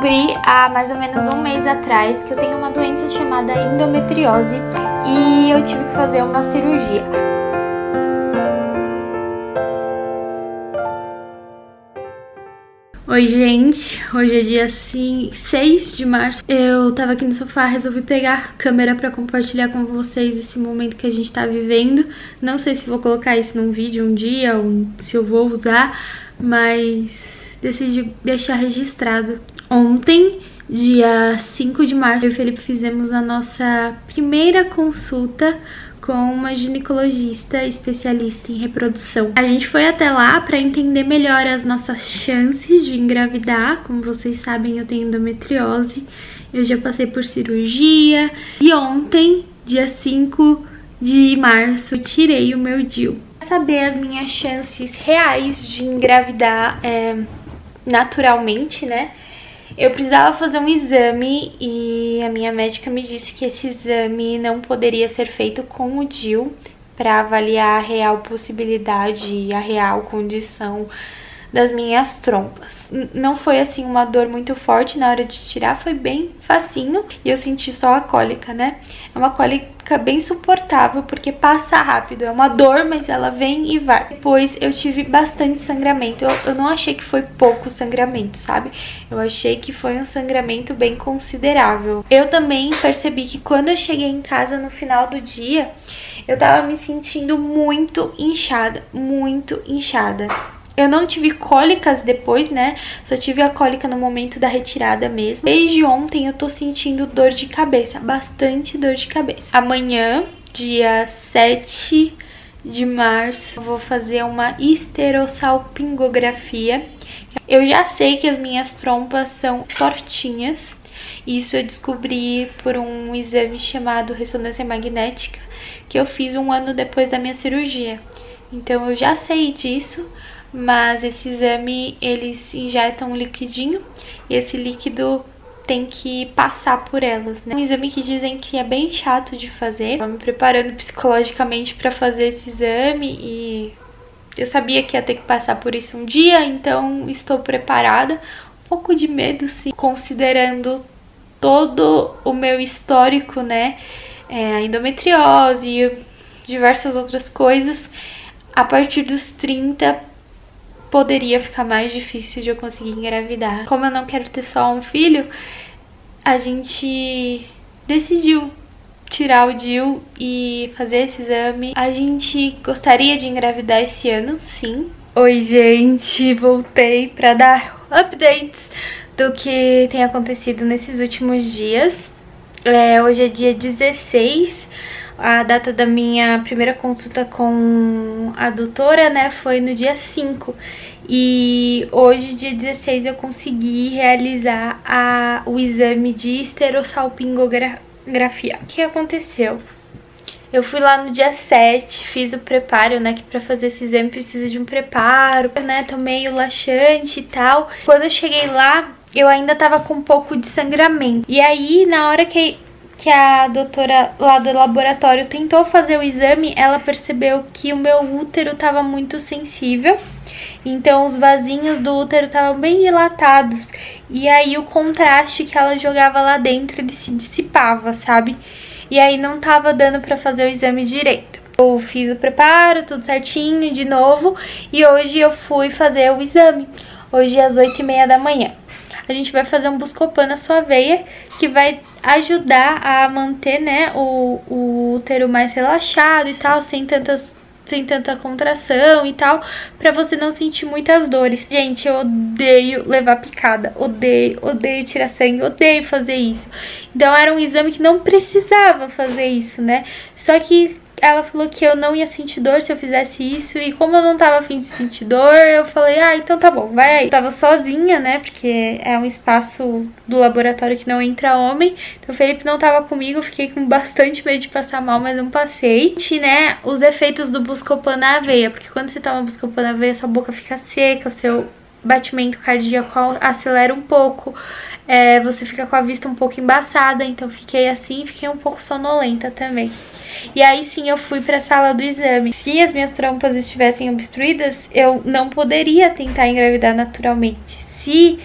Descobri há mais ou menos um mês atrás que eu tenho uma doença chamada endometriose e eu tive que fazer uma cirurgia. Oi, gente. Hoje é dia 6 de março. Eu tava aqui no sofá, resolvi pegar a câmera pra compartilhar com vocês esse momento que a gente tá vivendo. Não sei se vou colocar isso num vídeo um dia ou se eu vou usar, mas decidi deixar registrado. Ontem, dia 5 de março, eu e o Felipe fizemos a nossa primeira consulta com uma ginecologista especialista em reprodução. A gente foi até lá para entender melhor as nossas chances de engravidar. Como vocês sabem, eu tenho endometriose. Eu já passei por cirurgia e ontem, dia 5 de março, eu tirei o meu DIU. Saber as minhas chances reais de engravidar é, naturalmente, né? Eu precisava fazer um exame e a minha médica me disse que esse exame não poderia ser feito com o DIL para avaliar a real possibilidade a real condição das minhas trompas. Não foi assim uma dor muito forte na hora de tirar, foi bem facinho e eu senti só a cólica, né? É uma cólica bem suportável porque passa rápido, é uma dor, mas ela vem e vai. Depois eu tive bastante sangramento, eu, eu não achei que foi pouco sangramento, sabe? Eu achei que foi um sangramento bem considerável. Eu também percebi que quando eu cheguei em casa no final do dia, eu tava me sentindo muito inchada, muito inchada. Eu não tive cólicas depois, né? Só tive a cólica no momento da retirada mesmo. Desde ontem eu tô sentindo dor de cabeça, bastante dor de cabeça. Amanhã, dia 7 de março, eu vou fazer uma esterossalpingografia. Eu já sei que as minhas trompas são fortinhas. Isso eu descobri por um exame chamado ressonância magnética, que eu fiz um ano depois da minha cirurgia. Então eu já sei disso, mas esse exame eles injetam um liquidinho e esse líquido tem que passar por elas, né? Um exame que dizem que é bem chato de fazer. Tô me preparando psicologicamente para fazer esse exame e eu sabia que ia ter que passar por isso um dia, então estou preparada. Um pouco de medo, sim, considerando todo o meu histórico, né? É, a endometriose e diversas outras coisas. A partir dos 30 poderia ficar mais difícil de eu conseguir engravidar. Como eu não quero ter só um filho, a gente decidiu tirar o DIU e fazer esse exame. A gente gostaria de engravidar esse ano, sim. Oi, gente, voltei para dar updates do que tem acontecido nesses últimos dias. É, hoje é dia 16 a data da minha primeira consulta com a doutora, né, foi no dia 5. E hoje, dia 16, eu consegui realizar a, o exame de esterossalpingografia. O que aconteceu? Eu fui lá no dia 7, fiz o preparo, né, que pra fazer esse exame precisa de um preparo, né, tomei o laxante e tal. Quando eu cheguei lá, eu ainda tava com um pouco de sangramento. E aí, na hora que que a doutora lá do laboratório tentou fazer o exame, ela percebeu que o meu útero estava muito sensível. Então os vasinhos do útero estavam bem dilatados e aí o contraste que ela jogava lá dentro ele se dissipava, sabe? E aí não tava dando para fazer o exame direito. Eu fiz o preparo, tudo certinho de novo e hoje eu fui fazer o exame. Hoje às 8 e meia da manhã a gente vai fazer um Buscopan na sua veia, que vai ajudar a manter, né, o, o útero mais relaxado e tal, sem tantas sem tanta contração e tal, pra você não sentir muitas dores. Gente, eu odeio levar picada, odeio, odeio tirar sangue, odeio fazer isso. Então era um exame que não precisava fazer isso, né? Só que ela falou que eu não ia sentir dor se eu fizesse isso. E como eu não tava afim de sentir dor, eu falei, ah, então tá bom, vai aí. Eu tava sozinha, né? Porque é um espaço do laboratório que não entra homem. Então o Felipe não tava comigo, fiquei com bastante medo de passar mal, mas não passei. E, né, os efeitos do Buscopan na aveia. Porque quando você toma Buscopan na aveia, sua boca fica seca, o seu batimento cardíaco acelera um pouco. É, você fica com a vista um pouco embaçada, então fiquei assim, fiquei um pouco sonolenta também. E aí sim eu fui para a sala do exame. Se as minhas trompas estivessem obstruídas, eu não poderia tentar engravidar naturalmente. Se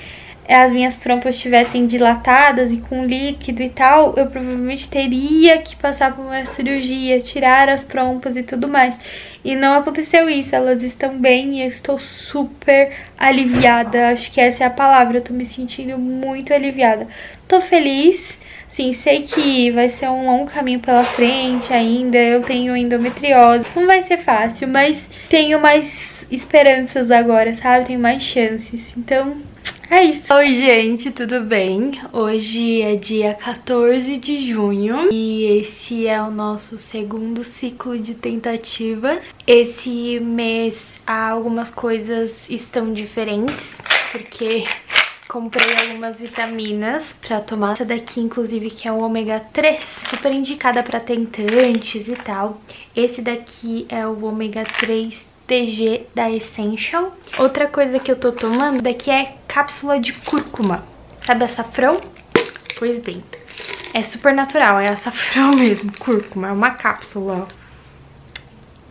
as minhas trompas estivessem dilatadas e com líquido e tal, eu provavelmente teria que passar por uma cirurgia, tirar as trompas e tudo mais. E não aconteceu isso, elas estão bem e eu estou super aliviada. Acho que essa é a palavra, eu tô me sentindo muito aliviada. Tô feliz. Sim, sei que vai ser um longo caminho pela frente ainda. Eu tenho endometriose. Não vai ser fácil, mas tenho mais esperanças agora, sabe? Tenho mais chances. Então, é isso. Oi, gente, tudo bem? Hoje é dia 14 de junho e esse é o nosso segundo ciclo de tentativas. Esse mês algumas coisas estão diferentes, porque comprei algumas vitaminas pra tomar. Essa daqui, inclusive, que é o ômega 3, super indicada pra tentantes e tal. Esse daqui é o ômega 3 TG da Essential. Outra coisa que eu tô tomando daqui é cápsula de cúrcuma. Sabe açafrão? Pois bem, é super natural, é açafrão mesmo, cúrcuma, é uma cápsula.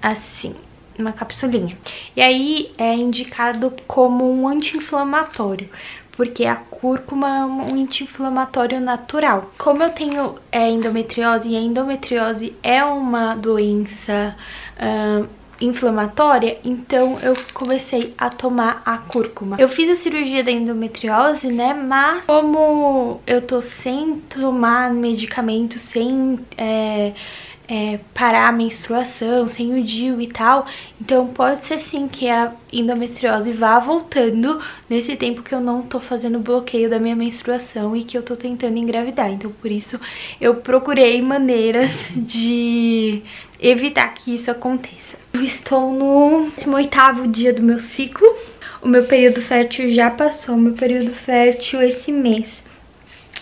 Assim, uma capsulinha. E aí é indicado como um anti-inflamatório, porque a cúrcuma é um anti-inflamatório natural. Como eu tenho é, endometriose, e a endometriose é uma doença... Uh, inflamatória, então eu comecei a tomar a cúrcuma. Eu fiz a cirurgia da endometriose, né, mas como eu tô sem tomar medicamento, sem... É, é, parar a menstruação, sem o DIU e tal. Então pode ser sim que a endometriose vá voltando nesse tempo que eu não tô fazendo bloqueio da minha menstruação e que eu tô tentando engravidar. Então por isso eu procurei maneiras de evitar que isso aconteça. Eu estou no 18º dia do meu ciclo. O meu período fértil já passou, meu período fértil esse mês.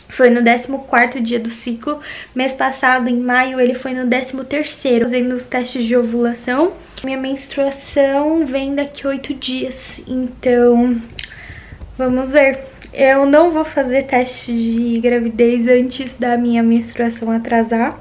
Foi no 14º dia do ciclo. Mês passado, em maio, ele foi no 13º, fazendo os testes de ovulação. Minha menstruação vem daqui 8 dias, então vamos ver. Eu não vou fazer teste de gravidez antes da minha menstruação atrasar,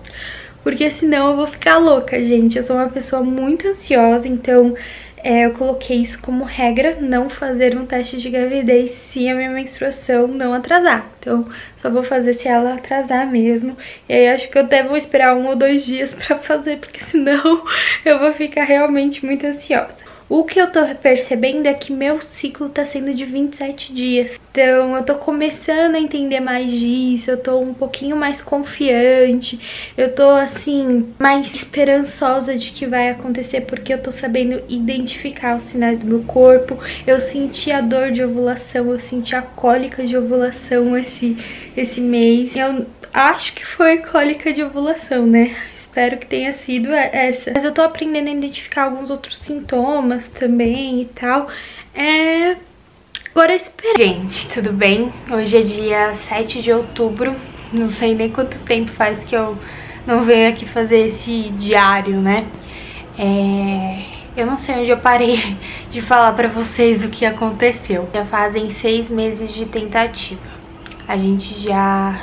porque senão eu vou ficar louca, gente. Eu sou uma pessoa muito ansiosa, então é, eu coloquei isso como regra, não fazer um teste de gravidez se a minha menstruação não atrasar. Então, só vou fazer se ela atrasar mesmo. E aí, acho que eu até vou esperar um ou dois dias pra fazer, porque senão eu vou ficar realmente muito ansiosa. O que eu tô percebendo é que meu ciclo tá sendo de 27 dias. Então eu tô começando a entender mais disso, eu tô um pouquinho mais confiante, eu tô assim, mais esperançosa de que vai acontecer porque eu tô sabendo identificar os sinais do meu corpo. Eu senti a dor de ovulação, eu senti a cólica de ovulação esse, esse mês. Eu acho que foi cólica de ovulação, né? Espero que tenha sido essa. Mas eu tô aprendendo a identificar alguns outros sintomas também e tal. É... Agora espera. Gente, tudo bem? Hoje é dia 7 de outubro. Não sei nem quanto tempo faz que eu não venho aqui fazer esse diário, né? É... Eu não sei onde eu parei de falar pra vocês o que aconteceu. Já fazem seis meses de tentativa. A gente já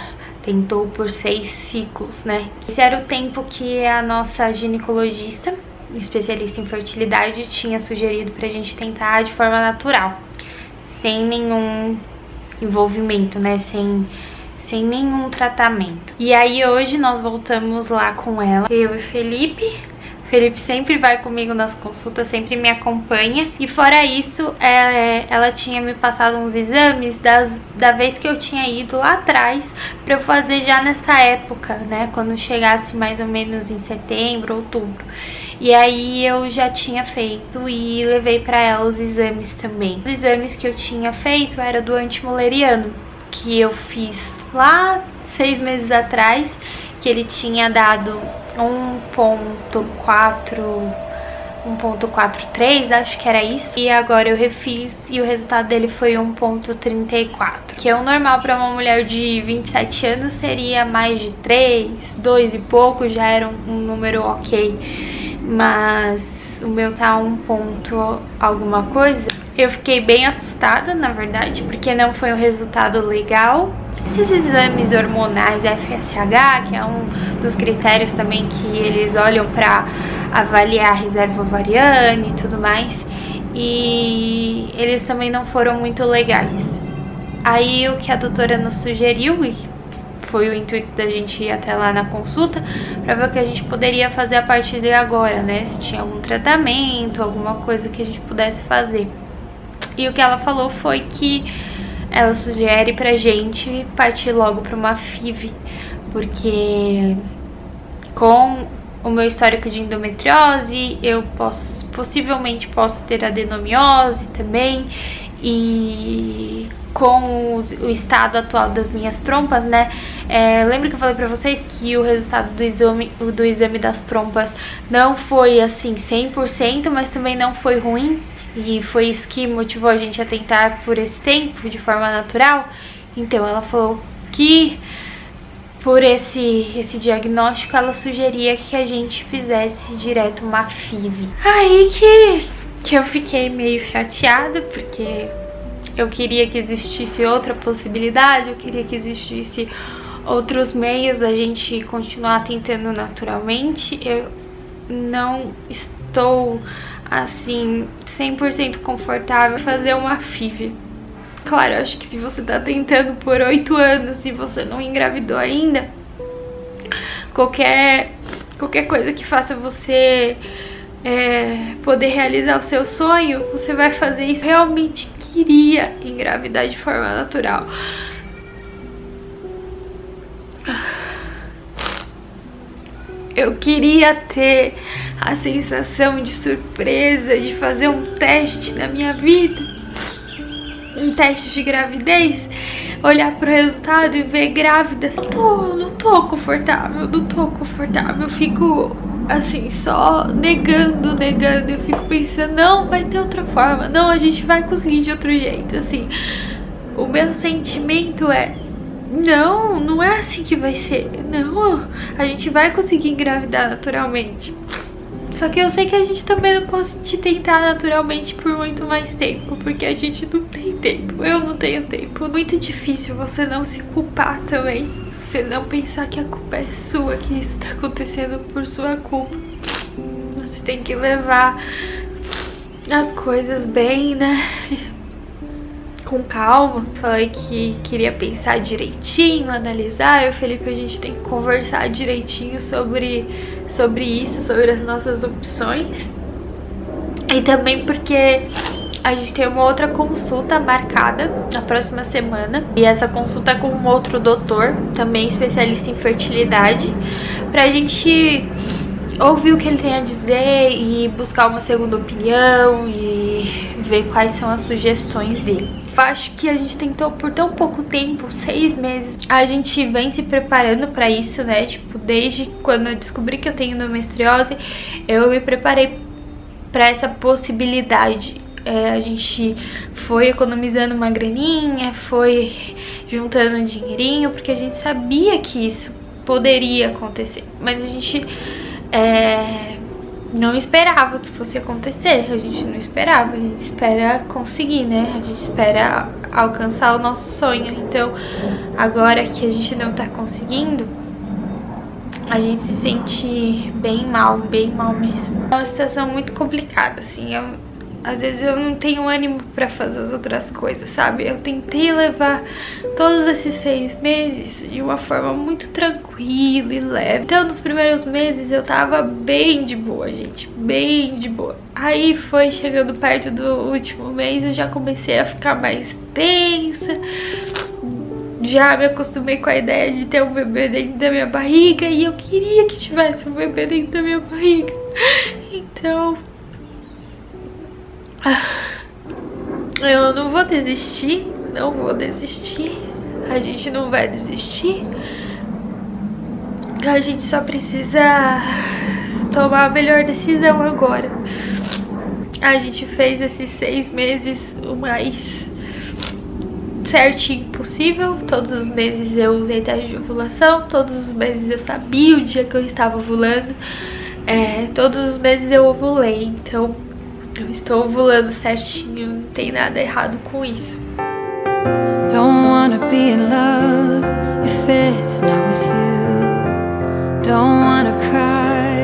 tentou por seis ciclos, né? Esse era o tempo que a nossa ginecologista, especialista em fertilidade, tinha sugerido pra gente tentar de forma natural, sem nenhum envolvimento, né? Sem, sem nenhum tratamento. E aí hoje nós voltamos lá com ela, eu e Felipe, Felipe sempre vai comigo nas consultas, sempre me acompanha. E fora isso, é, ela tinha me passado uns exames das, da vez que eu tinha ido lá atrás para eu fazer já nessa época, né? Quando chegasse mais ou menos em setembro, outubro. E aí eu já tinha feito e levei para ela os exames também. Os exames que eu tinha feito era do antimoleriano, que eu fiz lá seis meses atrás, que ele tinha dado 1.4 1.43, acho que era isso. E agora eu refiz e o resultado dele foi 1.34. Que é o normal para uma mulher de 27 anos seria mais de 3, 2 e pouco, já era um, um número ok. Mas o meu tá 1 ponto alguma coisa. Eu fiquei bem assustada, na verdade, porque não foi um resultado legal. Esses exames hormonais FSH, que é um dos critérios também que eles olham para avaliar a reserva ovariana e tudo mais, e eles também não foram muito legais. Aí o que a doutora nos sugeriu, e foi o intuito da gente ir até lá na consulta, para ver o que a gente poderia fazer a partir de agora, né? Se tinha algum tratamento, alguma coisa que a gente pudesse fazer. E o que ela falou foi que ela sugere pra gente partir logo pra uma FIV, porque com o meu histórico de endometriose, eu posso, possivelmente posso ter adenomiose também, e com o estado atual das minhas trompas, né? É, lembra que eu falei pra vocês que o resultado do exame, do exame das trompas não foi assim 100%, mas também não foi ruim? E foi isso que motivou a gente a tentar por esse tempo, de forma natural. Então ela falou que por esse, esse diagnóstico ela sugeria que a gente fizesse direto uma FIV. Aí que, que eu fiquei meio chateada, porque eu queria que existisse outra possibilidade, eu queria que existisse outros meios da gente continuar tentando naturalmente. Eu não estou assim 100% confortável fazer uma FIV. Claro, eu acho que se você tá tentando por oito anos e você não engravidou ainda, qualquer, qualquer coisa que faça você é, poder realizar o seu sonho, você vai fazer isso. Realmente queria engravidar de forma natural. Eu queria ter a sensação de surpresa, de fazer um teste na minha vida, um teste de gravidez, olhar pro resultado e ver grávida. Não tô, não tô confortável, não tô confortável, fico assim, só negando, negando, eu fico pensando, não, vai ter outra forma, não, a gente vai conseguir de outro jeito, assim. O meu sentimento é não, não é assim que vai ser. Não, a gente vai conseguir engravidar naturalmente. Só que eu sei que a gente também não pode tentar naturalmente por muito mais tempo, porque a gente não tem tempo. Eu não tenho tempo. Muito difícil você não se culpar também. Você não pensar que a culpa é sua, que isso tá acontecendo por sua culpa. Você tem que levar as coisas bem, né? com calma. Falei que queria pensar direitinho, analisar. Eu e o Felipe, a gente tem que conversar direitinho sobre, sobre isso, sobre as nossas opções. E também porque a gente tem uma outra consulta marcada na próxima semana. E essa consulta é com um outro doutor, também especialista em fertilidade, pra gente ouvir o que ele tem a dizer e buscar uma segunda opinião e ver quais são as sugestões dele acho que a gente tentou por tão pouco tempo, seis meses, a gente vem se preparando pra isso, né? Tipo, desde quando eu descobri que eu tenho endometriose, eu me preparei pra essa possibilidade. É, a gente foi economizando uma graninha, foi juntando um dinheirinho, porque a gente sabia que isso poderia acontecer. Mas a gente é, não esperava que fosse acontecer, a gente não esperava, a gente espera conseguir, né? A gente espera alcançar o nosso sonho. Então, agora que a gente não tá conseguindo, a gente se sente bem mal, bem mal mesmo. É uma situação muito complicada, assim, eu às vezes eu não tenho ânimo pra fazer as outras coisas, sabe? Eu tentei levar todos esses seis meses de uma forma muito tranquila e leve. Então, nos primeiros meses eu tava bem de boa, gente, bem de boa. Aí foi chegando perto do último mês, eu já comecei a ficar mais tensa. Já me acostumei com a ideia de ter um bebê dentro da minha barriga e eu queria que tivesse um bebê dentro da minha barriga. Então, eu não vou desistir, não vou desistir. A gente não vai desistir. A gente só precisa tomar a melhor decisão agora. A gente fez esses seis meses o mais certinho possível. Todos os meses eu usei teste de ovulação, todos os meses eu sabia o dia que eu estava ovulando. É, todos os meses eu ovulei, então eu estou ovulando certinho, não tem nada errado com isso. Don't wanna be in love if it's not with you. Don't wanna cry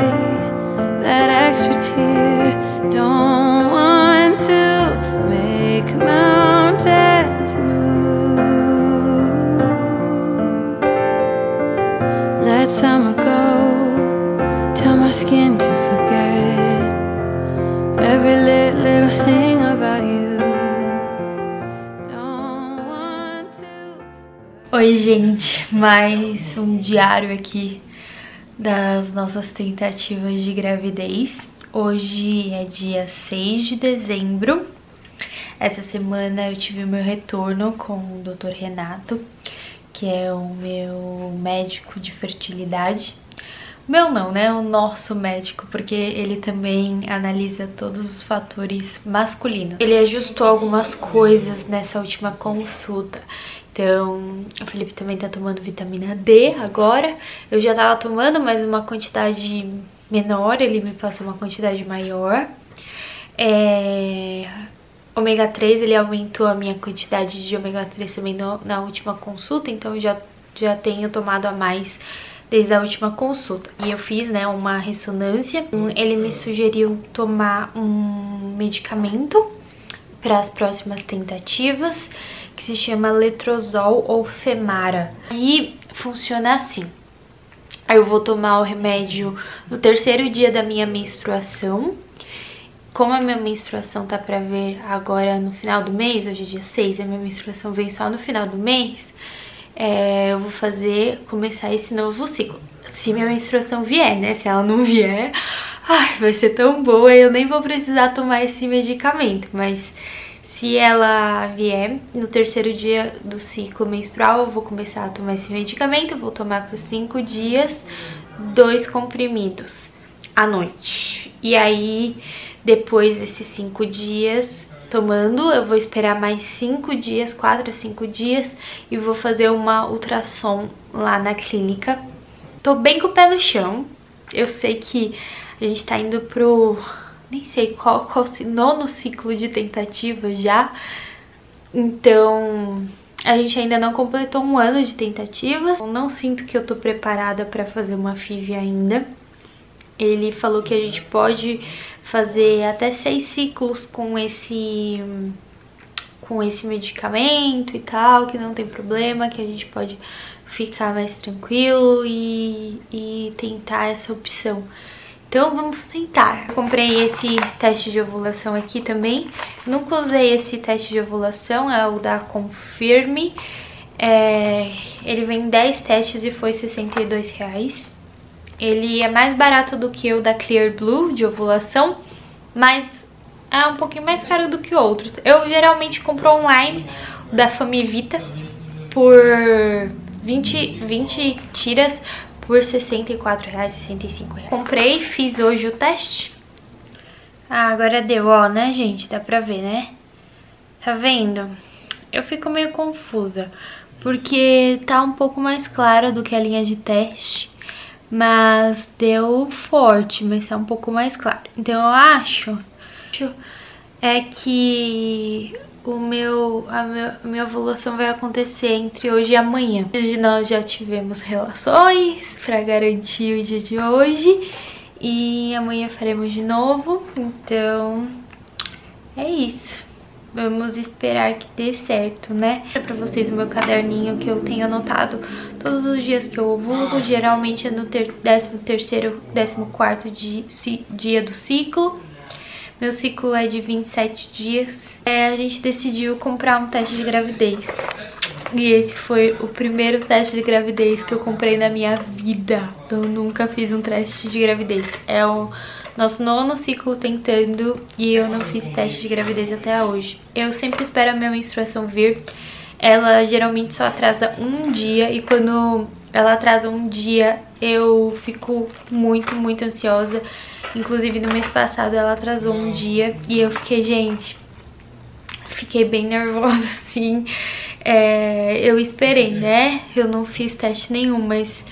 that extra tear. Don't want to make mountains. Oi, gente, mais um diário aqui das nossas tentativas de gravidez. Hoje é dia 6 de dezembro. Essa semana eu tive o meu retorno com o Dr. Renato, que é o meu médico de fertilidade. Meu não, né? O nosso médico, porque ele também analisa todos os fatores masculinos. Ele ajustou algumas coisas nessa última consulta. Então, o Felipe também tá tomando vitamina D agora. Eu já tava tomando, mas uma quantidade menor, ele me passou uma quantidade maior. É... Ômega 3, ele aumentou a minha quantidade de ômega 3 também no, na última consulta, então eu já, já tenho tomado a mais desde a última consulta. E eu fiz, né, uma ressonância. Ele me sugeriu tomar um medicamento para as próximas tentativas, que se chama Letrozol ou Femara. E funciona assim. Eu vou tomar o remédio no terceiro dia da minha menstruação. Como a minha menstruação tá pra ver agora no final do mês, hoje é dia 6, a minha menstruação vem só no final do mês, é, eu vou fazer, começar esse novo ciclo. Se minha menstruação vier, né? Se ela não vier, ai, vai ser tão boa, eu nem vou precisar tomar esse medicamento, mas se ela vier no terceiro dia do ciclo menstrual, eu vou começar a tomar esse medicamento, vou tomar por cinco dias, dois comprimidos à noite. E aí, depois desses cinco dias, tomando. Eu vou esperar mais 5 dias, 4 a 5 dias e vou fazer uma ultrassom lá na clínica. Tô bem com o pé no chão. Eu sei que a gente tá indo pro... nem sei qual, qual nono ciclo de tentativa já. Então, a gente ainda não completou um ano de tentativas. Eu não sinto que eu tô preparada pra fazer uma FIV ainda. Ele falou que a gente pode fazer até seis ciclos com esse com esse medicamento e tal, que não tem problema, que a gente pode ficar mais tranquilo e, e tentar essa opção. Então vamos tentar. Eu comprei esse teste de ovulação aqui também. Nunca usei esse teste de ovulação, é o da Confirme. É, ele vem 10 testes e foi 62 reais. Ele é mais barato do que o da Clear Blue de ovulação, mas é um pouquinho mais caro do que outros. Eu geralmente compro online o da Famivita por 20, 20 tiras por R$ 64,65. Comprei, fiz hoje o teste. Ah, agora deu, ó, né, gente? Dá pra ver, né? Tá vendo? Eu fico meio confusa, porque tá um pouco mais clara do que a linha de teste mas deu forte, mas é um pouco mais claro. Então eu acho é que o meu, a, meu, a minha ovulação vai acontecer entre hoje e amanhã. Hoje nós já tivemos relações para garantir o dia de hoje e amanhã faremos de novo, então é isso. Vamos esperar que dê certo, né? Pra vocês o meu caderninho que eu tenho anotado todos os dias que eu ovulo. Geralmente é no ter 13 terceiro, 14 dia do ciclo. Meu ciclo é de 27 dias. É, a gente decidiu comprar um teste de gravidez. E esse foi o primeiro teste de gravidez que eu comprei na minha vida. Eu nunca fiz um teste de gravidez. É o nosso nono ciclo tentando e eu não fiz teste de gravidez até hoje. Eu sempre espero a minha menstruação vir. Ela geralmente só atrasa um dia e quando ela atrasa um dia eu fico muito, muito ansiosa. Inclusive no mês passado ela atrasou um dia e eu fiquei, gente, fiquei bem nervosa assim. É, eu esperei, né? Eu não fiz teste nenhum, mas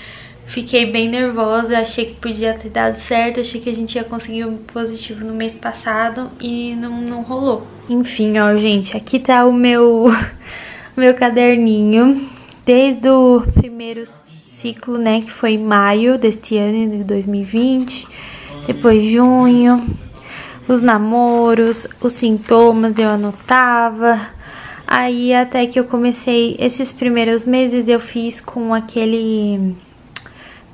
Fiquei bem nervosa, achei que podia ter dado certo, achei que a gente ia conseguir um positivo no mês passado e não, não rolou. Enfim, ó, gente, aqui tá o meu, meu caderninho. Desde o primeiro ciclo, né, que foi maio deste ano, de 2020, depois junho, os namoros, os sintomas eu anotava. Aí até que eu comecei, esses primeiros meses eu fiz com aquele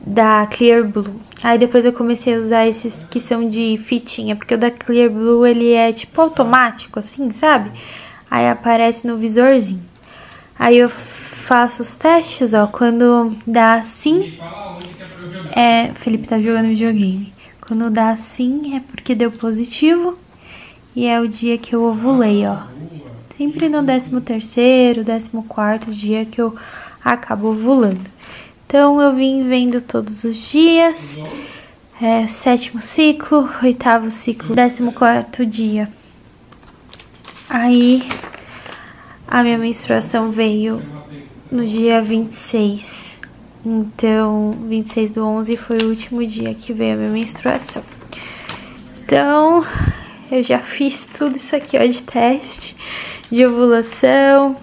da Clear Blue. Aí depois eu comecei a usar esses que são de fitinha, porque o da Clear Blue ele é tipo automático, assim, sabe? Aí aparece no visorzinho. Aí eu faço os testes, ó, quando dá assim, é, Felipe tá jogando videogame. Quando dá assim é porque deu positivo e é o dia que eu ovulei, ó. Sempre no 13 terceiro, 14 quarto dia que eu acabo ovulando. Então eu vim vendo todos os dias, é, sétimo ciclo, oitavo ciclo, 14 quarto dia. Aí a minha menstruação veio no dia 26. Então, 26 do 11 foi o último dia que veio a minha menstruação. Então, eu já fiz tudo isso aqui, ó, de teste, de ovulação,